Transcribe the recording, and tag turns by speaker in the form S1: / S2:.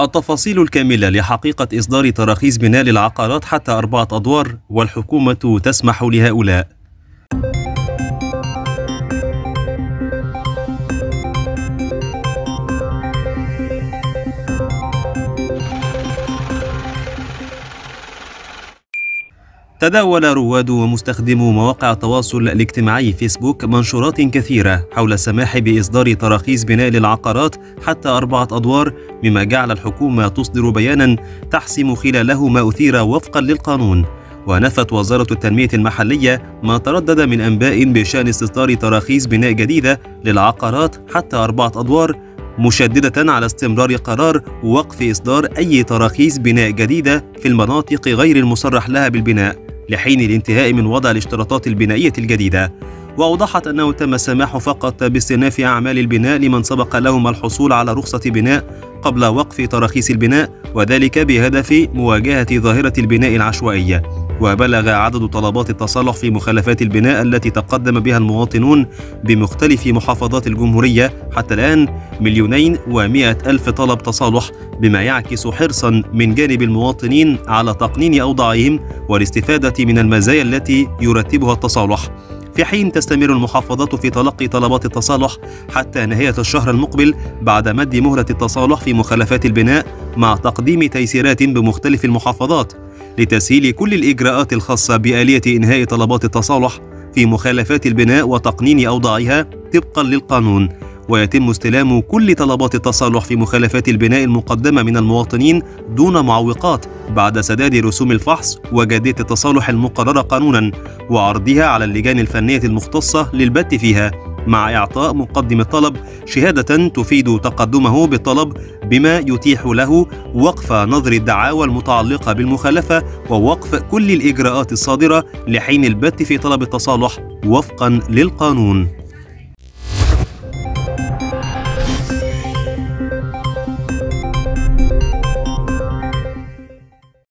S1: التفاصيل الكاملة لحقيقة إصدار تراخيص بناء للعقارات حتى أربعة أدوار والحكومة تسمح لهؤلاء. تداول رواد ومستخدمو مواقع التواصل الاجتماعي فيسبوك منشورات كثيرة حول السماح بإصدار تراخيص بناء للعقارات حتى أربعة أدوار مما جعل الحكومة تصدر بيانا تحسم خلاله ما أثير وفقا للقانون. ونفت وزارة التنمية المحلية ما تردد من أنباء بشأن استصدار تراخيص بناء جديدة للعقارات حتى أربعة أدوار مشددة على استمرار قرار وقف إصدار أي تراخيص بناء جديدة في المناطق غير المصرح لها بالبناء. لحين الانتهاء من وضع الاشتراطات البنائية الجديدة وأوضحت أنه تم السماح فقط باستئناف أعمال البناء لمن سبق لهم الحصول على رخصة بناء قبل وقف تراخيص البناء وذلك بهدف مواجهة ظاهرة البناء العشوائية. وبلغ عدد طلبات التصالح في مخالفات البناء التي تقدم بها المواطنون بمختلف محافظات الجمهورية. حتى الآن مليونين ومائة ألف طلب تصالح بما يعكس حرصا من جانب المواطنين على تقنين أوضاعهم والاستفادة من المزايا التي يرتبها التصالح. في حين تستمر المحافظات في تلقي طلبات التصالح حتى نهاية الشهر المقبل بعد مد مهلة التصالح في مخالفات البناء مع تقديم تيسيرات بمختلف المحافظات. لتسهيل كل الإجراءات الخاصة بآلية إنهاء طلبات التصالح في مخالفات البناء وتقنين أوضاعها طبقا للقانون. ويتم استلام كل طلبات التصالح في مخالفات البناء المقدمة من المواطنين دون معوقات بعد سداد رسوم الفحص وجدية التصالح المقررة قانونا وعرضها على اللجان الفنية المختصة للبت فيها. مع إعطاء مقدم الطلب شهادة تفيد تقدمه بالطلب بما يتيح له وقف نظر الدعاوى المتعلقة بالمخالفة ووقف كل الإجراءات الصادرة لحين البت في طلب التصالح وفقا للقانون.